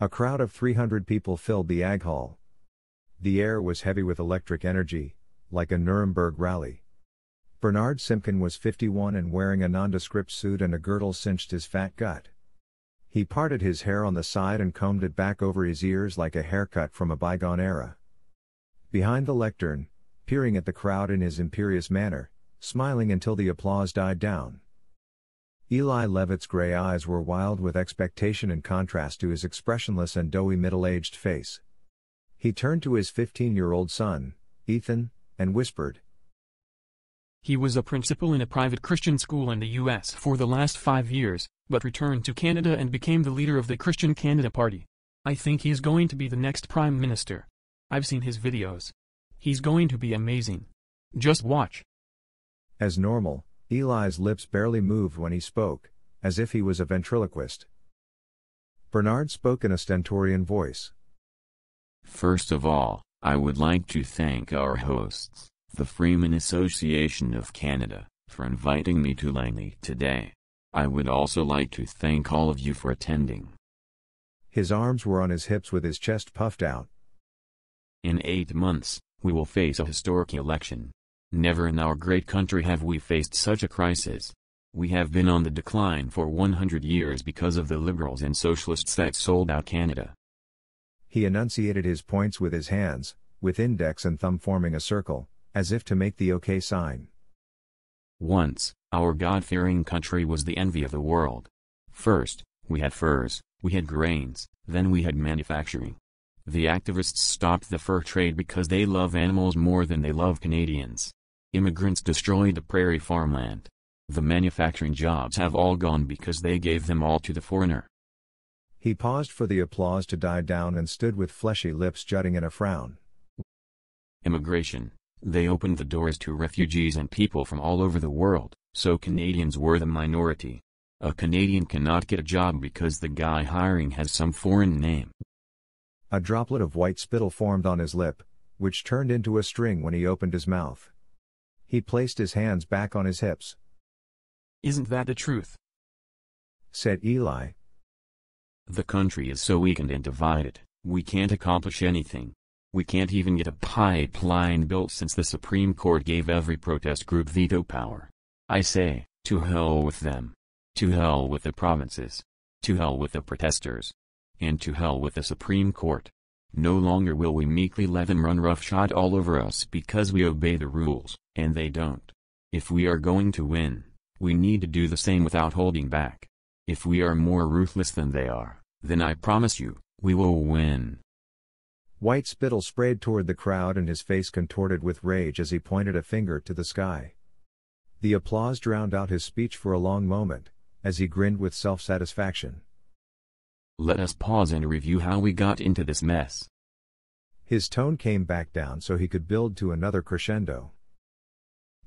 A crowd of 300 people filled the Ag Hall. The air was heavy with electric energy, like a Nuremberg rally. Bernard Simkin was 51 and wearing a nondescript suit and a girdle cinched his fat gut. He parted his hair on the side and combed it back over his ears like a haircut from a bygone era. Behind the lectern, peering at the crowd in his imperious manner, smiling until the applause died down. Eli Levitt's gray eyes were wild with expectation in contrast to his expressionless and doughy middle aged face. He turned to his 15 year old son, Ethan, and whispered, He was a principal in a private Christian school in the U.S. for the last five years, but returned to Canada and became the leader of the Christian Canada Party. I think he's going to be the next Prime Minister. I've seen his videos. He's going to be amazing. Just watch. As normal, Eli's lips barely moved when he spoke, as if he was a ventriloquist. Bernard spoke in a stentorian voice. First of all, I would like to thank our hosts, the Freeman Association of Canada, for inviting me to Langley today. I would also like to thank all of you for attending. His arms were on his hips with his chest puffed out. In eight months, we will face a historic election. Never in our great country have we faced such a crisis. We have been on the decline for 100 years because of the liberals and socialists that sold out Canada. He enunciated his points with his hands, with index and thumb forming a circle, as if to make the OK sign. Once, our God-fearing country was the envy of the world. First, we had furs, we had grains, then we had manufacturing. The activists stopped the fur trade because they love animals more than they love Canadians. Immigrants destroyed the prairie farmland. The manufacturing jobs have all gone because they gave them all to the foreigner. He paused for the applause to die down and stood with fleshy lips jutting in a frown. Immigration. They opened the doors to refugees and people from all over the world, so Canadians were the minority. A Canadian cannot get a job because the guy hiring has some foreign name. A droplet of white spittle formed on his lip, which turned into a string when he opened his mouth. He placed his hands back on his hips. Isn't that the truth? Said Eli. The country is so weakened and divided, we can't accomplish anything. We can't even get a pipeline built since the Supreme Court gave every protest group veto power. I say, to hell with them. To hell with the provinces. To hell with the protesters. And to hell with the Supreme Court. No longer will we meekly let them run roughshod all over us because we obey the rules, and they don't. If we are going to win, we need to do the same without holding back. If we are more ruthless than they are, then I promise you, we will win. White spittle sprayed toward the crowd and his face contorted with rage as he pointed a finger to the sky. The applause drowned out his speech for a long moment, as he grinned with self satisfaction. Let us pause and review how we got into this mess. His tone came back down so he could build to another crescendo.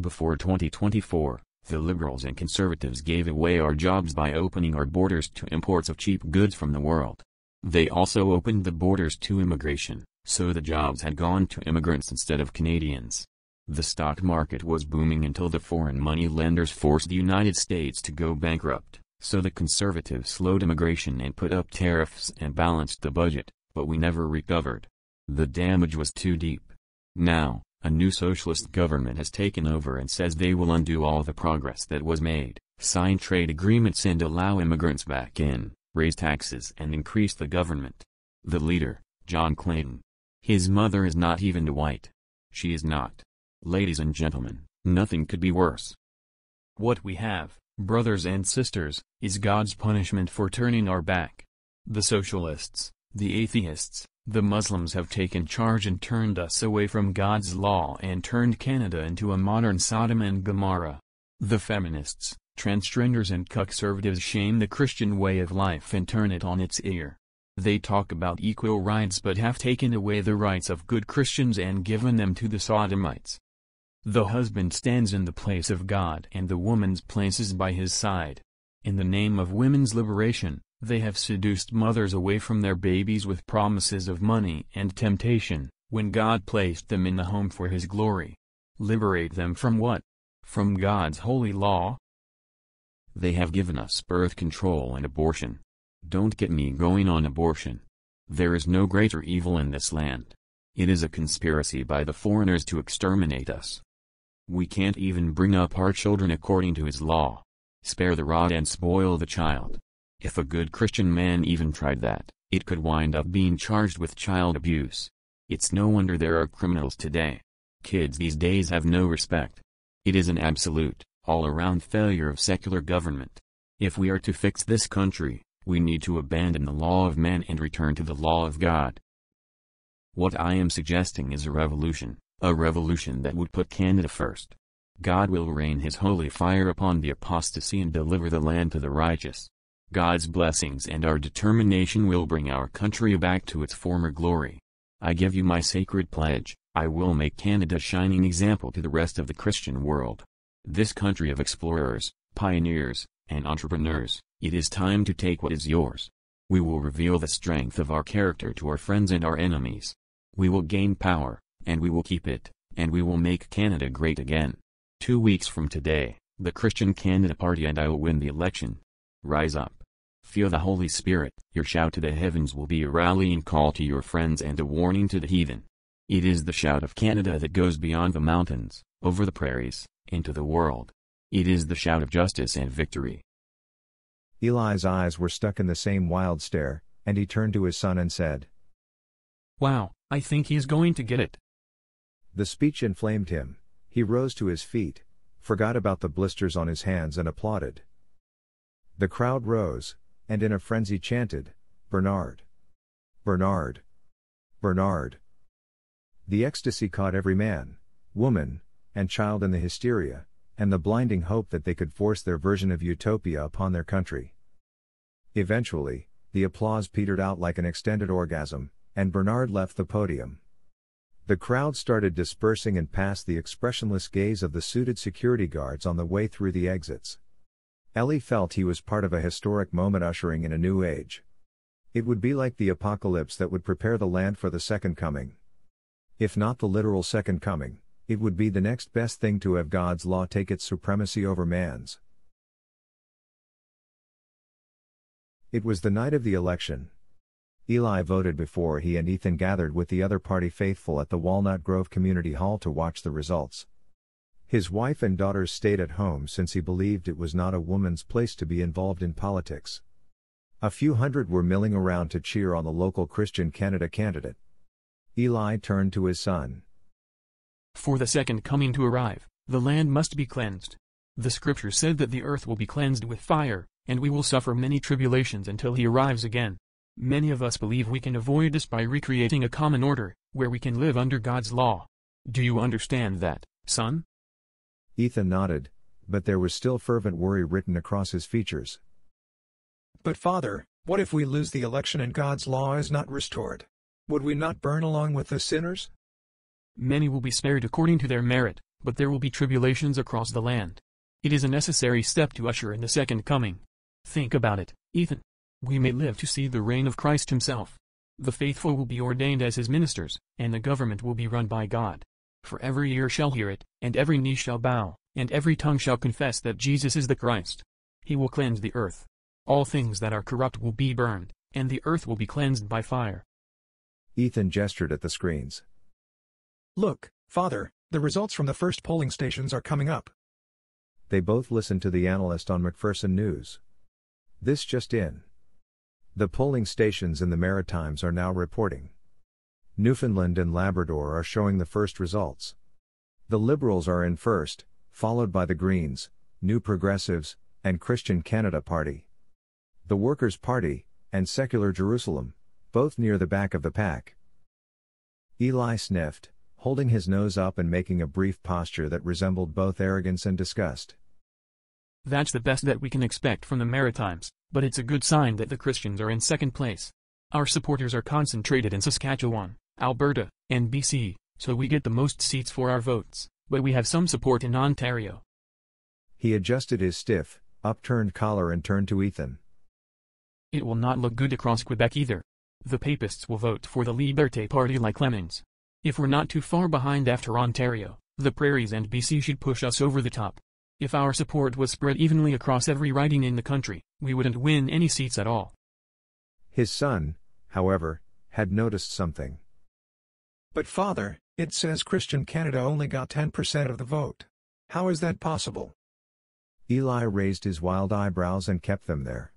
Before 2024, the liberals and conservatives gave away our jobs by opening our borders to imports of cheap goods from the world. They also opened the borders to immigration, so the jobs had gone to immigrants instead of Canadians. The stock market was booming until the foreign money lenders forced the United States to go bankrupt, so the conservatives slowed immigration and put up tariffs and balanced the budget, but we never recovered. The damage was too deep. Now, a new socialist government has taken over and says they will undo all the progress that was made, sign trade agreements and allow immigrants back in, raise taxes and increase the government. The leader, John Clayton. His mother is not even white. She is not. Ladies and gentlemen, nothing could be worse. What we have, brothers and sisters, is God's punishment for turning our back. The socialists, the atheists, the Muslims have taken charge and turned us away from God's law and turned Canada into a modern Sodom and Gomorrah. The feminists, transgenders and conservatives shame the Christian way of life and turn it on its ear. They talk about equal rights but have taken away the rights of good Christians and given them to the Sodomites. The husband stands in the place of God and the woman's place is by his side. In the name of women's liberation, they have seduced mothers away from their babies with promises of money and temptation, when God placed them in the home for His glory. Liberate them from what? From God's holy law? They have given us birth control and abortion. Don't get me going on abortion. There is no greater evil in this land. It is a conspiracy by the foreigners to exterminate us. We can't even bring up our children according to his law. Spare the rod and spoil the child. If a good Christian man even tried that, it could wind up being charged with child abuse. It's no wonder there are criminals today. Kids these days have no respect. It is an absolute, all-around failure of secular government. If we are to fix this country, we need to abandon the law of man and return to the law of God. What I am suggesting is a revolution, a revolution that would put Canada first. God will rain his holy fire upon the apostasy and deliver the land to the righteous. God's blessings and our determination will bring our country back to its former glory. I give you my sacred pledge, I will make Canada a shining example to the rest of the Christian world. This country of explorers, pioneers, and entrepreneurs, it is time to take what is yours. We will reveal the strength of our character to our friends and our enemies. We will gain power, and we will keep it, and we will make Canada great again. Two weeks from today, the Christian Canada Party and I will win the election. Rise up. Feel the Holy Spirit. Your shout to the heavens will be a rallying call to your friends and a warning to the heathen. It is the shout of Canada that goes beyond the mountains, over the prairies, into the world. It is the shout of justice and victory. Eli's eyes were stuck in the same wild stare, and he turned to his son and said, Wow, I think he's going to get it. The speech inflamed him. He rose to his feet, forgot about the blisters on his hands and applauded. The crowd rose, and in a frenzy chanted, Bernard! Bernard! Bernard! The ecstasy caught every man, woman, and child in the hysteria, and the blinding hope that they could force their version of utopia upon their country. Eventually, the applause petered out like an extended orgasm, and Bernard left the podium. The crowd started dispersing and past the expressionless gaze of the suited security guards on the way through the exits. Ellie felt he was part of a historic moment ushering in a new age. It would be like the apocalypse that would prepare the land for the second coming. If not the literal second coming, it would be the next best thing to have God's law take its supremacy over man's. It was the night of the election. Eli voted before he and Ethan gathered with the other party faithful at the Walnut Grove Community Hall to watch the results. His wife and daughters stayed at home since he believed it was not a woman's place to be involved in politics. A few hundred were milling around to cheer on the local Christian Canada candidate. Eli turned to his son. For the second coming to arrive, the land must be cleansed. The scripture said that the earth will be cleansed with fire, and we will suffer many tribulations until he arrives again. Many of us believe we can avoid this by recreating a common order, where we can live under God's law. Do you understand that, son? Ethan nodded, but there was still fervent worry written across his features. But father, what if we lose the election and God's law is not restored? Would we not burn along with the sinners? Many will be spared according to their merit, but there will be tribulations across the land. It is a necessary step to usher in the second coming. Think about it, Ethan. We may live to see the reign of Christ himself. The faithful will be ordained as his ministers, and the government will be run by God. For every ear shall hear it, and every knee shall bow, and every tongue shall confess that Jesus is the Christ. He will cleanse the earth. All things that are corrupt will be burned, and the earth will be cleansed by fire. Ethan gestured at the screens. Look, father, the results from the first polling stations are coming up. They both listened to the analyst on McPherson News. This just in. The polling stations in the Maritimes are now reporting. Newfoundland and Labrador are showing the first results. The Liberals are in first, followed by the Greens, New Progressives, and Christian Canada Party. The Workers' Party, and Secular Jerusalem, both near the back of the pack. Eli sniffed holding his nose up and making a brief posture that resembled both arrogance and disgust. That's the best that we can expect from the Maritimes, but it's a good sign that the Christians are in second place. Our supporters are concentrated in Saskatchewan, Alberta, and BC, so we get the most seats for our votes, but we have some support in Ontario. He adjusted his stiff, upturned collar and turned to Ethan. It will not look good across Quebec either. The papists will vote for the Liberté Party like lemons. If we're not too far behind after Ontario, the prairies and BC should push us over the top. If our support was spread evenly across every riding in the country, we wouldn't win any seats at all. His son, however, had noticed something. But father, it says Christian Canada only got 10% of the vote. How is that possible? Eli raised his wild eyebrows and kept them there.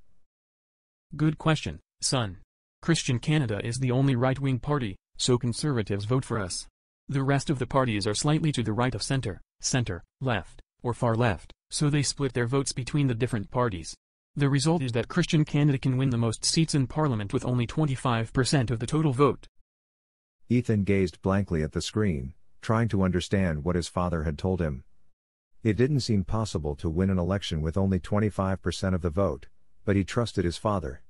Good question, son. Christian Canada is the only right-wing party, so conservatives vote for us. The rest of the parties are slightly to the right of center, center, left, or far left, so they split their votes between the different parties. The result is that Christian Canada can win the most seats in parliament with only 25% of the total vote. Ethan gazed blankly at the screen, trying to understand what his father had told him. It didn't seem possible to win an election with only 25% of the vote, but he trusted his father.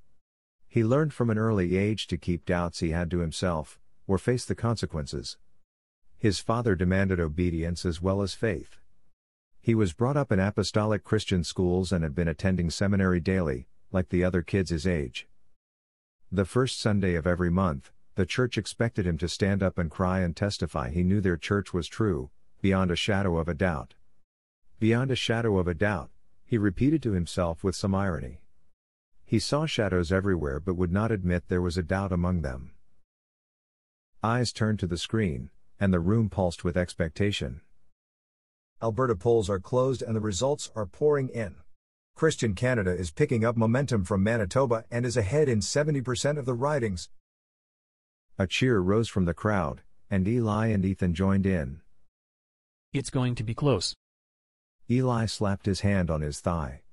He learned from an early age to keep doubts he had to himself, or face the consequences. His father demanded obedience as well as faith. He was brought up in apostolic Christian schools and had been attending seminary daily, like the other kids his age. The first Sunday of every month, the church expected him to stand up and cry and testify he knew their church was true, beyond a shadow of a doubt. Beyond a shadow of a doubt, he repeated to himself with some irony. He saw shadows everywhere but would not admit there was a doubt among them. Eyes turned to the screen, and the room pulsed with expectation. Alberta polls are closed and the results are pouring in. Christian Canada is picking up momentum from Manitoba and is ahead in 70% of the ridings, a cheer rose from the crowd, and Eli and Ethan joined in. It's going to be close. Eli slapped his hand on his thigh.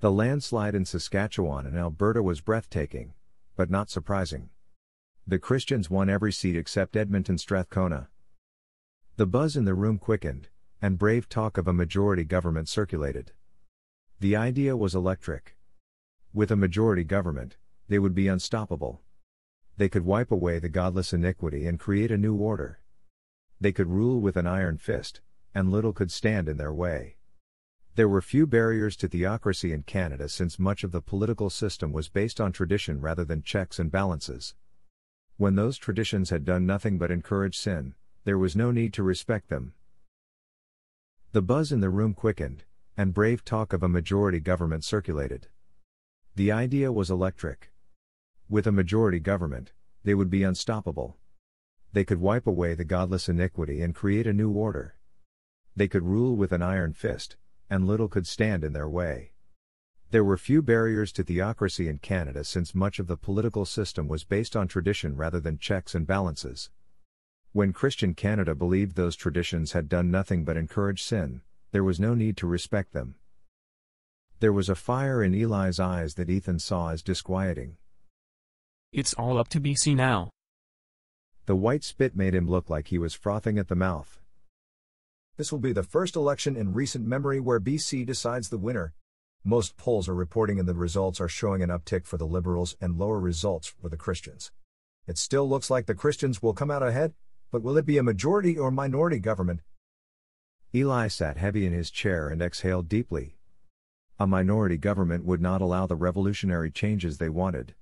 The landslide in Saskatchewan and Alberta was breathtaking, but not surprising. The Christians won every seat except Edmonton Strathcona. The buzz in the room quickened, and brave talk of a majority government circulated. The idea was electric. With a majority government, they would be unstoppable. They could wipe away the godless iniquity and create a new order. They could rule with an iron fist, and little could stand in their way. There were few barriers to theocracy in Canada since much of the political system was based on tradition rather than checks and balances. When those traditions had done nothing but encourage sin, there was no need to respect them. The buzz in the room quickened, and brave talk of a majority government circulated. The idea was electric. With a majority government, they would be unstoppable. They could wipe away the godless iniquity and create a new order. They could rule with an iron fist, and little could stand in their way. There were few barriers to theocracy in Canada since much of the political system was based on tradition rather than checks and balances. When Christian Canada believed those traditions had done nothing but encourage sin, there was no need to respect them. There was a fire in Eli's eyes that Ethan saw as disquieting. It's all up to BC now. The white spit made him look like he was frothing at the mouth. This will be the first election in recent memory where BC decides the winner. Most polls are reporting and the results are showing an uptick for the Liberals and lower results for the Christians. It still looks like the Christians will come out ahead, but will it be a majority or minority government? Eli sat heavy in his chair and exhaled deeply. A minority government would not allow the revolutionary changes they wanted.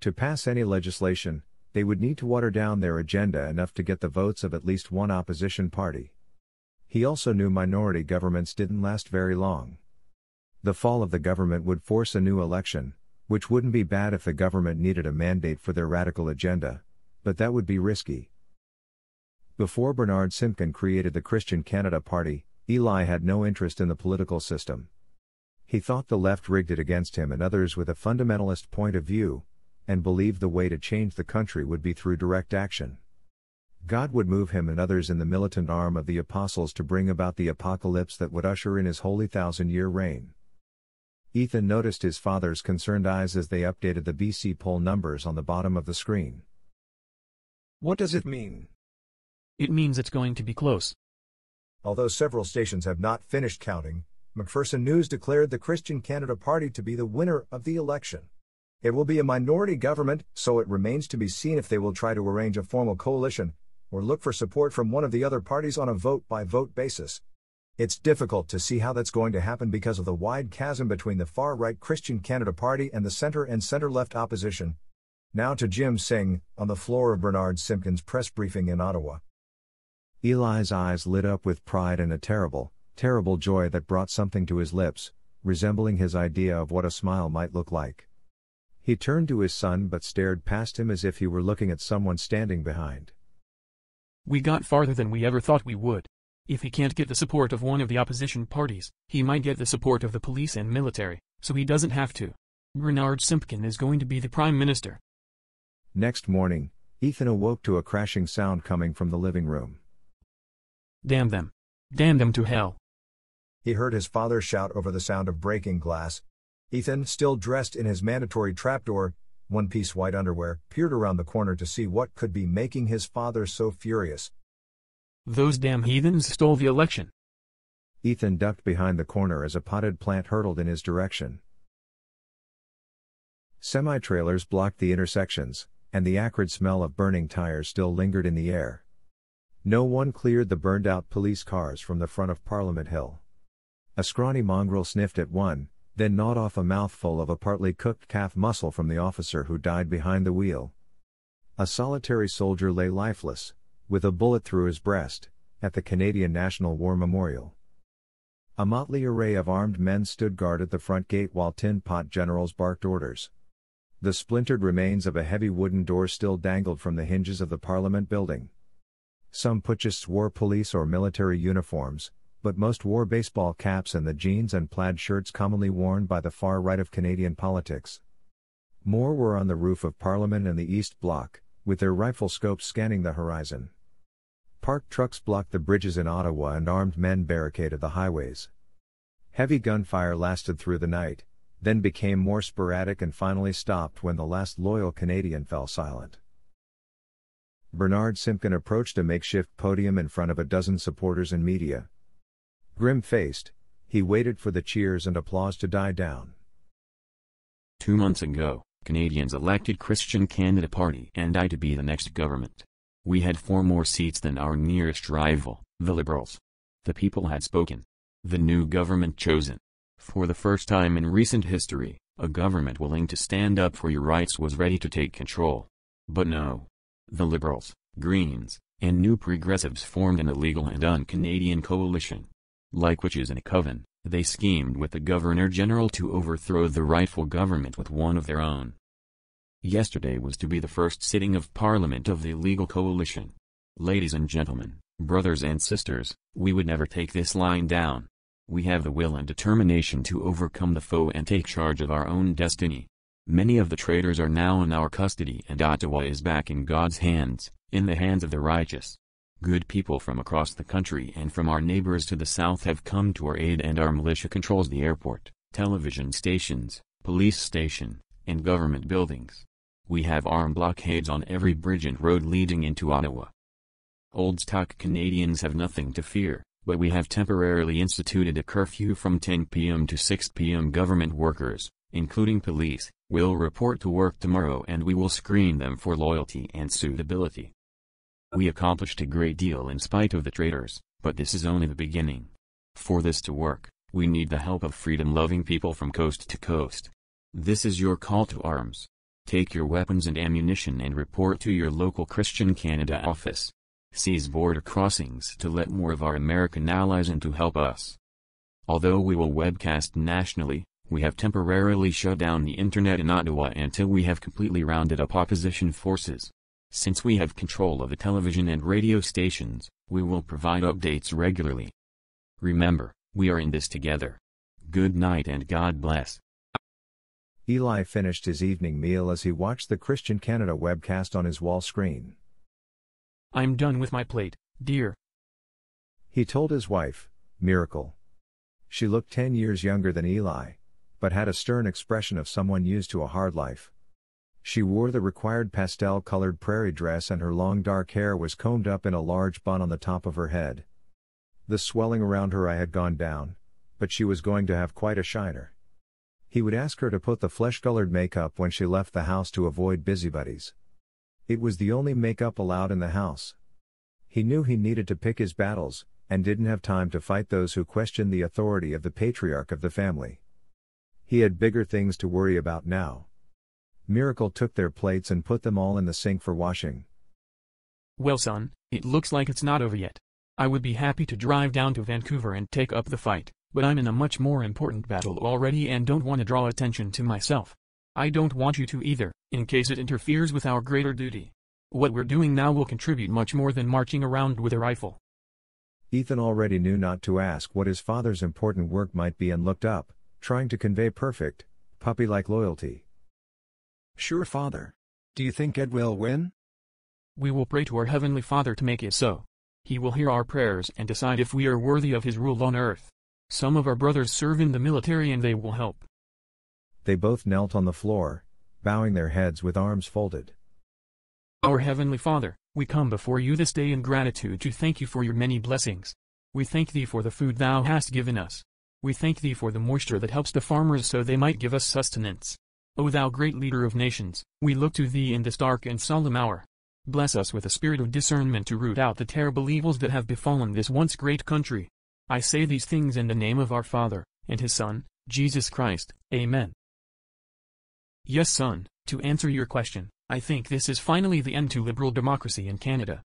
To pass any legislation, they would need to water down their agenda enough to get the votes of at least one opposition party. He also knew minority governments didn't last very long. The fall of the government would force a new election, which wouldn't be bad if the government needed a mandate for their radical agenda, but that would be risky. Before Bernard Simkin created the Christian Canada Party, Eli had no interest in the political system. He thought the left rigged it against him and others with a fundamentalist point of view, and believed the way to change the country would be through direct action. God would move him and others in the militant arm of the apostles to bring about the apocalypse that would usher in his holy thousand year reign. Ethan noticed his father's concerned eyes as they updated the BC poll numbers on the bottom of the screen. What does it mean? It means it's going to be close. Although several stations have not finished counting, McPherson News declared the Christian Canada Party to be the winner of the election. It will be a minority government, so it remains to be seen if they will try to arrange a formal coalition, or look for support from one of the other parties on a vote by vote basis. It's difficult to see how that's going to happen because of the wide chasm between the far right Christian Canada Party and the center and center left opposition. Now to Jim Singh, on the floor of Bernard Simpkins' press briefing in Ottawa. Eli's eyes lit up with pride and a terrible, terrible joy that brought something to his lips, resembling his idea of what a smile might look like. He turned to his son but stared past him as if he were looking at someone standing behind. We got farther than we ever thought we would. If he can't get the support of one of the opposition parties, he might get the support of the police and military, so he doesn't have to. Bernard Simpkin is going to be the prime minister. Next morning, Ethan awoke to a crashing sound coming from the living room. Damn them. Damn them to hell. He heard his father shout over the sound of breaking glass. Ethan, still dressed in his mandatory trapdoor, one piece white underwear, peered around the corner to see what could be making his father so furious. Those damn heathens stole the election. Ethan ducked behind the corner as a potted plant hurtled in his direction. Semi trailers blocked the intersections, and the acrid smell of burning tires still lingered in the air. No one cleared the burned out police cars from the front of Parliament Hill. A scrawny mongrel sniffed at one, then gnawed off a mouthful of a partly cooked calf muscle from the officer who died behind the wheel. A solitary soldier lay lifeless, with a bullet through his breast, at the Canadian National War Memorial. A motley array of armed men stood guard at the front gate while tin pot generals barked orders. The splintered remains of a heavy wooden door still dangled from the hinges of the Parliament building. Some putschists wore police or military uniforms, but most wore baseball caps and the jeans and plaid shirts commonly worn by the far right of Canadian politics. More were on the roof of Parliament and the East Bloc, with their rifle scopes scanning the horizon. Parked trucks blocked the bridges in Ottawa and armed men barricaded the highways. Heavy gunfire lasted through the night, then became more sporadic and finally stopped when the last loyal Canadian fell silent. Bernard Simpkin approached a makeshift podium in front of a dozen supporters and media. Grim faced, he waited for the cheers and applause to die down. Two months ago, Canadians elected Christian Canada Party and I to be the next government. We had four more seats than our nearest rival, the Liberals. The people had spoken. The new government chosen. For the first time in recent history, a government willing to stand up for your rights was ready to take control. But no. The Liberals, Greens, and New Progressives formed an illegal and un-Canadian coalition. Like witches in a coven, they schemed with the Governor-General to overthrow the rightful government with one of their own. Yesterday was to be the first sitting of Parliament of the illegal coalition. Ladies and gentlemen, brothers and sisters, we would never take this line down. We have the will and determination to overcome the foe and take charge of our own destiny. Many of the traitors are now in our custody and Ottawa is back in God's hands, in the hands of the righteous. Good people from across the country and from our neighbors to the south have come to our aid and our militia controls the airport, television stations, police station, and government buildings. We have armed blockades on every bridge and road leading into Ottawa. Old stock Canadians have nothing to fear, but we have temporarily instituted a curfew from 10 p.m. to 6 p.m. Government workers, including police, will report to work tomorrow and we will screen them for loyalty and suitability. We accomplished a great deal in spite of the traitors, but this is only the beginning. For this to work, we need the help of freedom-loving people from coast to coast. This is your call to arms. Take your weapons and ammunition and report to your local Christian Canada office. Seize border crossings to let more of our American allies in to help us. Although we will webcast nationally, we have temporarily shut down the internet in Ottawa until we have completely rounded up opposition forces. Since we have control of the television and radio stations, we will provide updates regularly. Remember, we are in this together. Good night and God bless. Eli finished his evening meal as he watched the Christian Canada webcast on his wall screen. I'm done with my plate, dear. He told his wife, Miracle. She looked ten years younger than Eli, but had a stern expression of someone used to a hard life. She wore the required pastel colored prairie dress and her long dark hair was combed up in a large bun on the top of her head. The swelling around her eye had gone down, but she was going to have quite a shiner. He would ask her to put the flesh colored makeup when she left the house to avoid busybodies. It was the only makeup allowed in the house. He knew he needed to pick his battles, and didn't have time to fight those who questioned the authority of the patriarch of the family. He had bigger things to worry about now. Miracle took their plates and put them all in the sink for washing. Well son, it looks like it's not over yet. I would be happy to drive down to Vancouver and take up the fight but I'm in a much more important battle already and don't want to draw attention to myself. I don't want you to either, in case it interferes with our greater duty. What we're doing now will contribute much more than marching around with a rifle. Ethan already knew not to ask what his father's important work might be and looked up, trying to convey perfect, puppy like loyalty. Sure, Father. Do you think Ed will win? We will pray to our Heavenly Father to make it so. He will hear our prayers and decide if we are worthy of His rule on earth. Some of our brothers serve in the military and they will help. They both knelt on the floor, bowing their heads with arms folded. Our Heavenly Father, we come before you this day in gratitude to thank you for your many blessings. We thank thee for the food thou hast given us. We thank thee for the moisture that helps the farmers so they might give us sustenance. O thou great leader of nations, we look to thee in this dark and solemn hour. Bless us with a spirit of discernment to root out the terrible evils that have befallen this once great country. I say these things in the name of our Father, and his Son, Jesus Christ. Amen. Yes son, to answer your question, I think this is finally the end to liberal democracy in Canada.